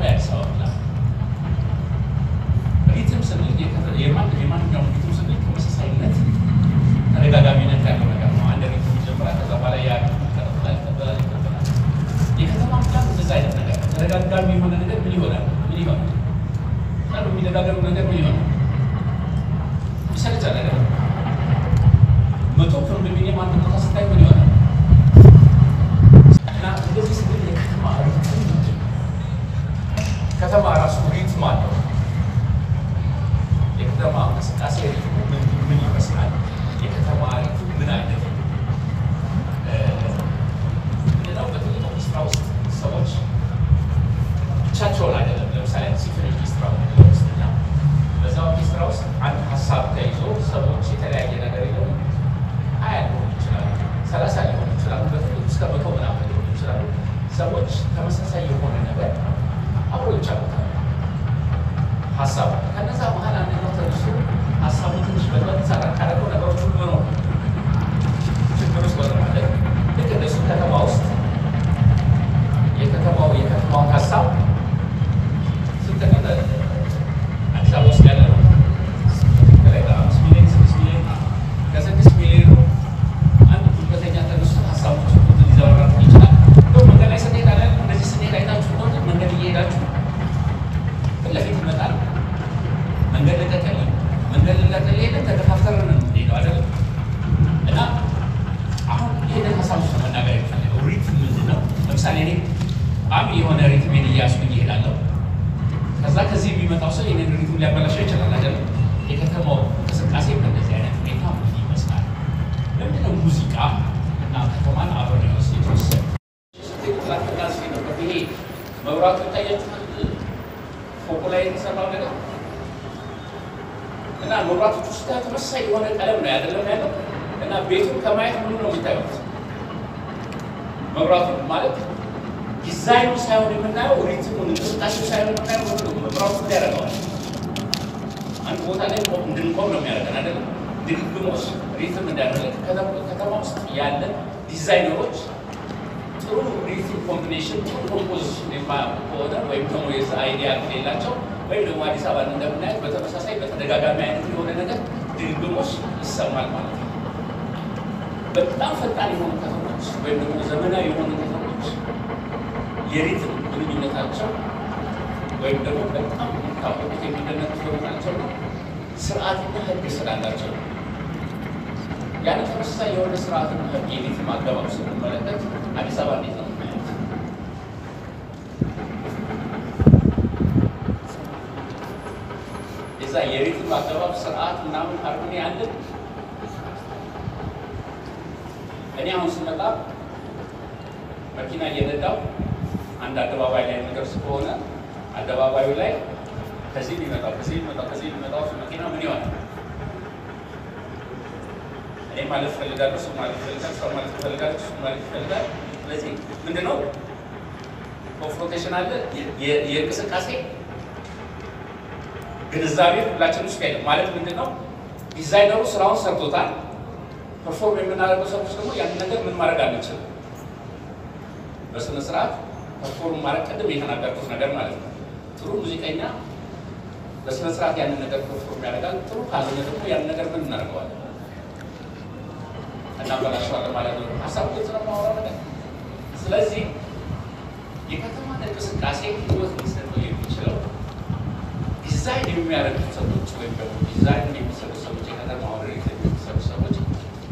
ወይም ደግሞ የአዲስ እና መብራቶቹ ስታ ተመሳሳይ የሆነ ቀለም ነው ያደለም ያለው እና ቤቱን ከማየት ምኑ ነው የምታዩት? መብራቱ ማለት ዲዛይኑ ሳይሆን የምናየው rhythm ኡን እንቅስቃሴው ሳይሆን የምናየው? መብራቱ ያደርገዋል። አንድ ቦታ ላይ ቆም እንድንቆም ነው የሚያደርገን አይደለም። ድግግሞች rhythm እንዳደረግ ከተማ ውስጥ ያለ ዲዛይነሮች ጥሩ rhythm combination ጥሩ የማያውቁ ከሆነ ወይም ደግሞ የዛ idea ከሌላቸው ወይም ደግሞ አዲስ አበባ እንደምናየት በተመሳሳይ በተደጋጋሚ አይነት የሆነ ነገር ድግግሞች ይሰማል ማለት ነው። በጣም ፈጣን የሆኑ ከተሞች ወይም ደግሞ ዘመናዊ የሆኑ ከተሞች የሪትም ግንኙነታቸው ወይም ደግሞ በጣም የሚታወቁት የሚደነቁት በመሆናቸው ነው ስርዓትና ህግ ስላላቸው ያን ተመሳሳይ የሆነ ስርዓትና ህግ የሪትም አገባብ ስንመለከት አዲስ አበባ እንዴት ነው የምናያት? የ rhythm አገባብ ስርዓት ምናምን harmony አለን። እኔ አሁን ስመጣ መኪና እየነዳው አንድ አደባባይ ላይ የምደርስ ከሆነ አደባባዩ ላይ ከዚህ የሚመጣው ከዚህ የሚመጣው ከዚህ የሚመጣው መኪና ምን ይሆናል? እኔ ማለት ፈልጋለሁ፣ እሱ ማለት ይፈልጋል፣ ሰው ማለት ይፈልጋል፣ እሱ ማለት ይፈልጋል። ስለዚህ ምንድን ነው confrontation አለ። የእንቅስቃሴ ግንዛቤ ሁላችን ውስጥ አይደለም። ማለት ምንድን ነው ዲዛይነሩ ስራውን ሰርቶታል። perform የምናደርገው ሰዎች ደግሞ ያንን ነገር ምን ማድረግ አንችልም። በስነ ስርዓት perform ማድረግ ቅድም የተናገርኩት ነገር ማለት ነው። ጥሩ ሙዚቀኛ በስነ ስርዓት ያንን ነገር perform ያደርጋል። ጥሩ ካልሆነ ደግሞ ያንን ነገር ምን እናደርገዋለን? እናበላሸዋለን ማለት ነው። ሀሳቡ ግልጽ ነው የማወራው ነገር። ስለዚህ የከተማን እንቅስቃሴ ህይወት ዲዛይን የሚያደርጉት ሰዎች ወይም ደግሞ ዲዛይን የሚሰሩ ሰዎች የከተማ ወደሬት የሚሰሩ ሰዎች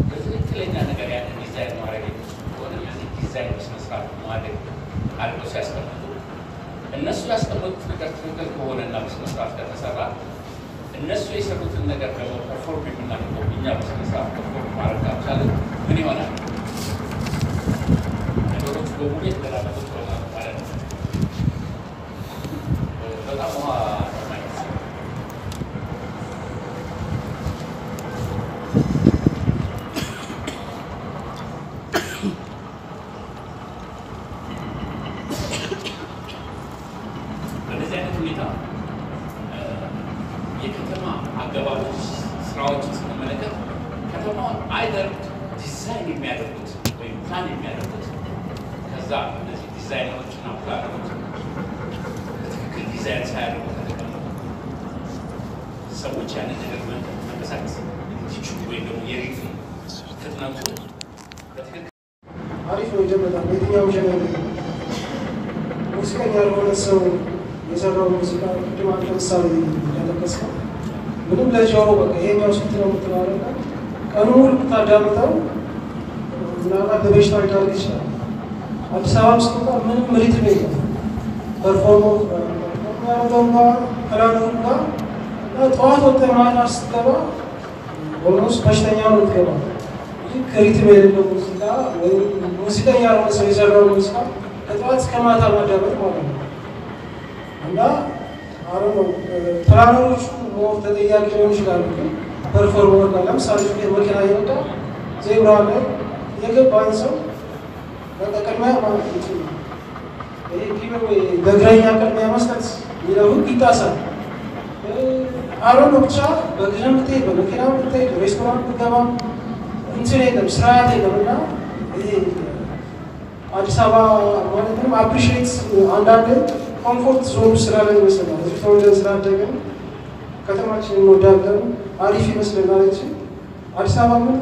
በትክክለኛ ነገር ያንን ዲዛይን ማድረግ ከሆነ ያንን ዲዛይን በስነስርዓት ማድረግ አድርገው ሲያስቀምጡ እነሱ ያስቀመጡት ነገር ትክክል ከሆነ እና በስነስርዓት ከተሰራ እነሱ የሰሩትን ነገር ደግሞ perform የምናደርገው እኛ በስነ ስርዓት perform ማድረግ ካልቻለን ምን ይሆናል? ነገሮች በሙሉ የተገላበጡት ፍጥነቱ በትክክል አሪፍ ነው። ይጀምራል የትኛውም ጀነር ሙዚቀኛ ያልሆነ ሰው የሰራው ሙዚቃ ቅድም አንተ ምሳሌ ያጠቀስከው ምንም ለጆሮ በቃ ይሄኛው ስንት ነው የምትባለው ቀኑ ሙሉ ብታዳምጠው ምናልባት በበሽታ ሊዳርግ ይችላል። አዲስ አበባ ውስጥ እንኳን ምንም ሪትም የለም። ፐርፎርሞ ያደረገው ጋር ከላሉ ጋር ጠዋት ወጥተህ ማታ ስትገባ ኦልሞስት በሽተኛ ነው የምትገባ ከ rhythm የሌለው ሙዚቃ ወይም ሙዚቀኛ ያልሆነ ሰው የሰራው ሙዚቃ ከጠዋት እስከ ማታ ማዳመጥ ማለት ነው እና አሮ planner ኦቹ more ተጠያቂ ሊሆን ይችላሉ። ግን performer ጋር ለምሳሌ ሹፌር መኪና እየነዳ ዜብራ ላይ የገባን ሰው በቃ ቅድሚያ ማለት ነው ይሄ ጊዜ በእግረኛ ቅድሚያ መስጠት የሚለው ህግ ይጣሳል። አሮ ነው ብቻ በእግርም ብትሄድ በመኪና ብትሄድ ሬስቶራንት ብትገባ እንትን የለም ስርዓት የለም እና አዲስ አበባ ማለትም appreciate አንዳንድ comfort zone ስላለ ይመስለናል። እዚህ ተወልደን ስላደግን ከተማችን እንወዳለን፣ አሪፍ ይመስለናል አዲስ አበባ ምን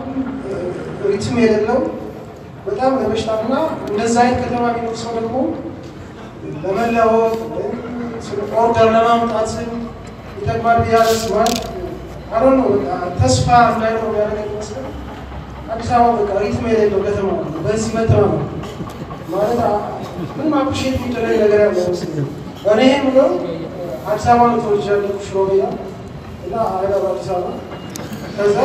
rhythm የሌለው በጣም ለበሽታና እንደዛ አይነት ከተማ የሚኖር ሰው ደግሞ ለመለወጥ order ለማምጣት ይጠቅማል ብያለስ አሮ ነው ተስፋ እንዳይኖር የሚያደርግ ይመስላል። አዲስ አበባ በቃ rhythm የሌለው ከተማ ነው። በዚህ መተማመን ማለት ምንም appreciate የሚደረግ ነገር ያለ አይመስለኝም። እኔ የምለው አዲስ አበባ ነው ተወልጄ ያደግኩት ሽሮ ሜዳ እና አገር አዲስ አበባ ከዛ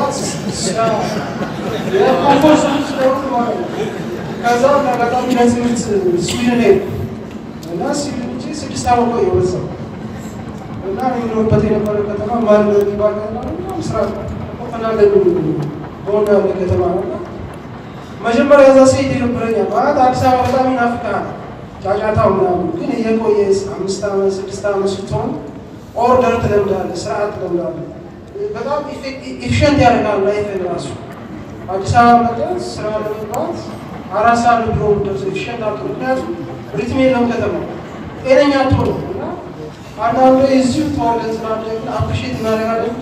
የ comfort ስለሆንኩ ማለት ነው። ከዛ አጋጣሚ ለትምህርት ስዊድን ሄድኩ እና ስዊድን ሄጄ ስድስት ዓመት ቆየሁ በዛው እና እኔ የምኖርበት የነበረ ከተማ ማልሞ የሚባል ከተማ ነው። ምስራቅ ኮፐንሃገን በሆነ ያለ ከተማ ነው መጀመሪያ እዛ ስሄድ ይነበረኛል ማለት አዲስ አበባ በጣም ይናፍቃል፣ ጫጫታው ምናምን። ግን እየቆየ አምስት ዓመት ስድስት ዓመት ስትሆን order ትለምዳለህ፣ ስርዓት ትለምዳለህ። በጣም efficient ያደርጋል life ራሱ። አዲስ አበባ መጠን ስራ ለመግባት አራት ሰዓት ድሮ ደርሶ ኢፊሽንት አቶ ምክንያቱም ሪትም የለውም ከተማ ጤነኛ አትሆንም እና አንዳንዱ እዚሁ ተወልደን ስላደግን አፕሪሼት እናደርጋለን።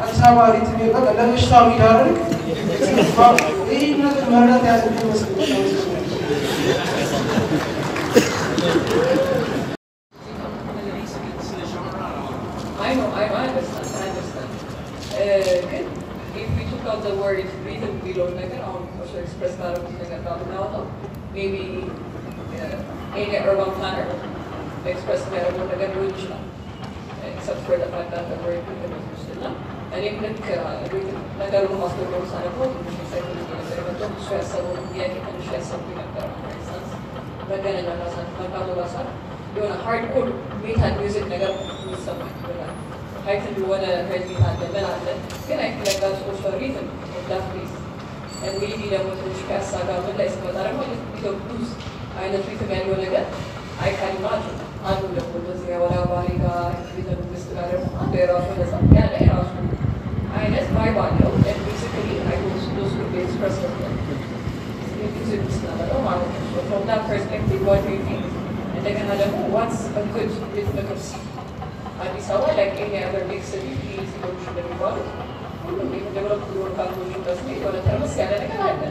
አዲስ አበባ ሪትም በቃ ለበሽታ የሚዳርግ Eğilmez mi? Merdan dersi bilmesin. Rhythm ነገሩን ማስገበሩ ሳነበው ትንሽ ሳይኮሎጂ ነገር የመጣው እሱ ያሰበው ጥያቄ ትንሽ ያሰብኩኝ ነበር for instance መገናኛ ራሳት መርካቶ ራሳት የሆነ hardcore metal music ነገር የሚሰማኝ ይሆናል ሀይትን የሆነ ሬዝሜት አለ ምን አለ ግን I feel like that's also rhythm of that place and maybe ደግሞ ትንሽ ፒያሳ ጋር ምን ላይ ስመጣ ደግሞ ኢትዮ ብሉዝ አይነት rhythm ያለው ነገር I can imagine አንዱ ደግሞ እንደዚህ የወላ ባህሪ ጋር ቤተ መንግስት ጋር ደግሞ አንዱ የራሱ ነጻ ያለ የራሱ አይነት ቫይብ ማለት ነው ሶ ፍሮም ዳት ፐርስፔክቲቭ ዋት ዱ ዩ ቲንክ እንደገና ደግሞ ዋትስ አ ጉድ ሪትሚካል ሲን አዲስ አበባ ላይክ ኤኒ አዘር ቢግ ሲቲ ሲቲዎች እንደሚባሉት ሁሉም ዴቨሎፕ የሆኑ ካምፖች በስሜ የሆነ ተርመስ ያለ ነገር አለ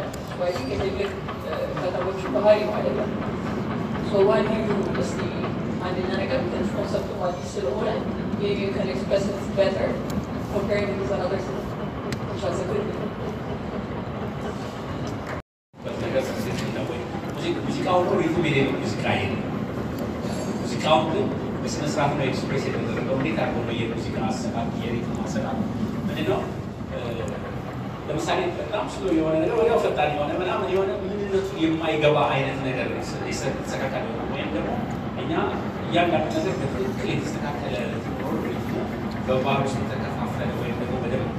ወይ የትልቅ ከተሞች ባህሪ ማለት ነው ሶ ዋን ዩ እስቲ አንደኛ ነገር ትንሽ ኮንሰፕቱ አዲስ ስለሆነ ሜቢ ዩ ካን ኤክስፕረስ ኢት ቤተር ኮምፔሪንግ ዊዝ አናዘር ሲቲ which has a good ነው express የተደረገው። እንዴት አድርጎ ነው የሙዚቃ አሰራር የ rhythm አሰራር ምንድን ነው? ለምሳሌ በጣም slow የሆነ ነገር ወዲያው ፈጣን የሆነ ምናምን የሆነ ምንነቱ የማይገባ አይነት ነገር የተስተካከለ የሆነ ወይም ደግሞ እኛ እያንዳንዱ ነገር በትክክል የተስተካከለ በባር ውስጥ የተከፋፈለ ወይም ደግሞ በደንብ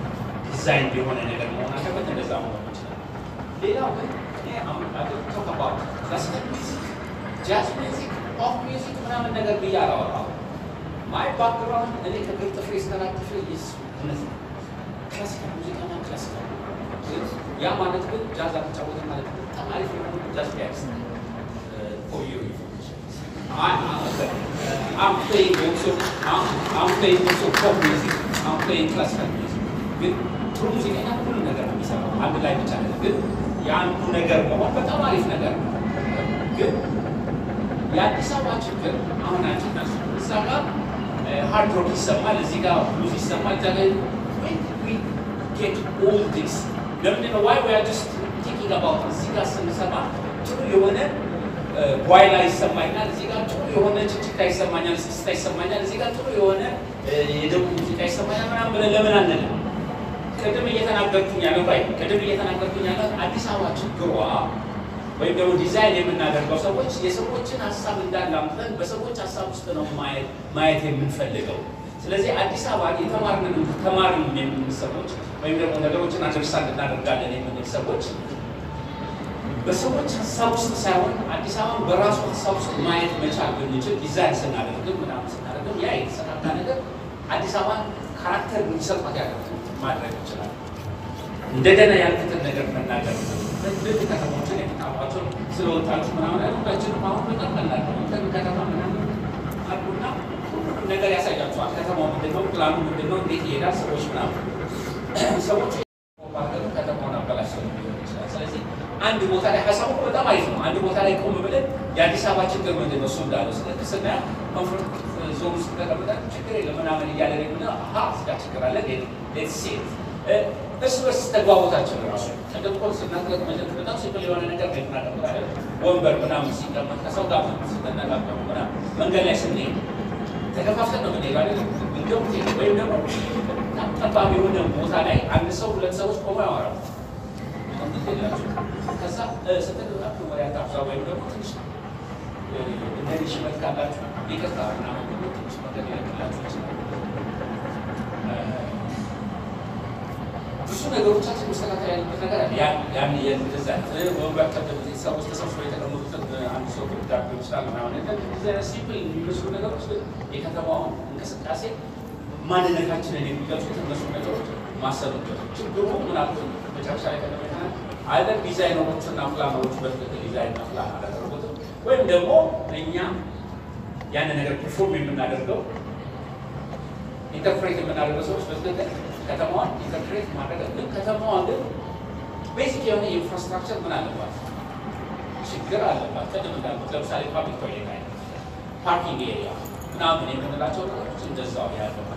ዲዛይን የሆነ ነገር መሆን አለበት። እንደዛ መሆን ይችላል። ሌላው ግን talk about classical music፣ jazz music፣ pop music ምናምን ነገር ብዬ አላወራም። my background እኔ ከእግር ጥፍሬ እስከ ራስ ጥፍሬ yes classical ሙዚቃና classical ያ ማለት ግን jazz አልተጫወተ ማለት በጣም አሪፍ የሆነ jazz pianist for ጥሩ ሙዚቀኛ ሁሉ ነገር ነው የሚሰራው አንድ ላይ ብቻ ነገር ግን የአንዱ ነገር መሆን በጣም አሪፍ ነገር ነው። ግን የአዲስ አበባ ችግር አሁን አንቺ ናሽ እዛ ጋር hard rock ይሰማል፣ እዚህ ጋር ብሉዝ ይሰማል። እዛ ጋር when did we? ለምንድን ነው why we are just thinking about እዚህ ጋር ስንሰማ ጥሩ የሆነ ቧይላ ይሰማኛል፣ እዚህ ጋር ጥሩ የሆነ ጭጭታ ይሰማኛል፣ እስክስታ ይሰማኛል፣ እዚህ ጋር ጥሩ የሆነ የደቡብ ሙዚቃ ይሰማኛል ምናምን ብለን ለምን አንልም? ቅድም እየተናገርኩኝ ያለው ባይ ቅድም እየተናገርኩኝ ያለው አዲስ አበባ ችግሯ ወይም ደግሞ ዲዛይን የምናደርገው ሰዎች የሰዎችን ሀሳብ እናዳምጥና በሰዎች ሀሳብ ውስጥ ነው ማየት የምንፈልገው። ስለዚህ አዲስ አበባ የተማርን ተማርን የምንል ሰዎች ወይም ደግሞ ነገሮችን understand እናደርጋለን የምንል ሰዎች በሰዎች ሀሳብ ውስጥ ሳይሆን አዲስ አበባን በራሱ ሀሳብ ውስጥ ማየት መቻል ብንችል ዲዛይን ስናደርግም ምናምን ስናደርግም ያ የተሰራታ ነገር አዲስ አበባን character እንዲሰጧት ያደርግ ማድረግ ይችላል። እንደገና ያልኩትን ነገር መናገር ልክ የምታውቋቸው ስለ ወጣቶች ምናምን ሁላችንም አሁን ነው። ከተማ ምናምን አሉና ሁሉም ነገር ያሳያቸዋል። ከተማው ምንድነው፣ ፕላኑ ምንድነው፣ እንዴት ይሄዳል፣ ሰዎች ምናምን ሰዎች ባገሩ ከተማውን አበላሽተው ሊሆን ይችላል። ስለዚህ አንድ ቦታ ላይ ሀሳቡ በጣም አሪፍ ነው። አንድ ቦታ ላይ ቆም ብለን የአዲስ አበባ ችግር ምንድን ነው እሱ እንዳለው ስለዚህ ስናይ comfort zone ውስጥ ተቀምጠን ችግር የለም ምናምን እያለ ደግሞ አሀ እዚጋ ችግር አለ let's set እርስ በርስ ተግባቦታችን ራሱ እኮ ስናገር መጀመር በጣም simple የሆነ ነገር ነው የተናገርኩት። ወንበር ምናምን ሲቀመጥ ከሰው ጋር ስትነጋገሩ ምናምን መንገድ ላይ ስንሄድ ተከፋፍተን ነው የምንሄደው አይደል? እንደውም ወይም ደግሞ ጠባብ የሆነ ቦታ ላይ አንድ ሰው ሁለት ሰዎች ቆሞ የላቸው ከዛ ስትነጋገሩ ወሬ አታብዛ ወይም ደግሞ ትንሽ እንደዚህ ሽበት ካላችሁ ይቅርታ ምናምን ትንሽ መንገድ ይለቅላችሁ ይችላል። ነገሮቻችን መስተካከል ያለበት ነገር አለ። ያን የእንደዛ ወንበር ቀደም ሰዎች ተሰብስበው የተቀመጡትን አንድ ሰው ዳርጎ ይችላል ምናምን ነገር simple የሚመስሉ ነገሮች የከተማውን እንቅስቃሴ ማንነታችንን የሚገልጹት እነሱ ነገሮች ማሰብበት ችግሩ ምናልባት መጨረሻ ላይ ቀደመ አይደል ዲዛይነሮችና ፕላነሮች በትክክል ዲዛይንና ፕላን አላደረጉትም? ወይም ደግሞ እኛ ያንን ነገር perform የምናደርገው interpret የምናደርገው ሰዎች በትክክል ከተማዋን interpret ማድረግ ግን ከተማዋ ግን basic የሆነ infrastructure ምን አለባት? ችግር አለባት። ቅድም እንዳልኩት ለምሳሌ public toilet አይነት parking area ምናምን የምንላቸው ነገሮች እንደዛው ያለባት